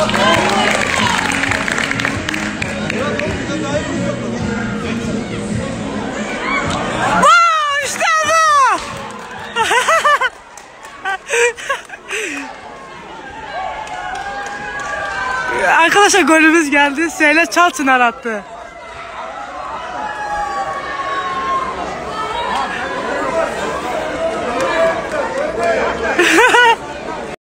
Arkadaşlar golümüz geldi. Seyle Çalçın arattı.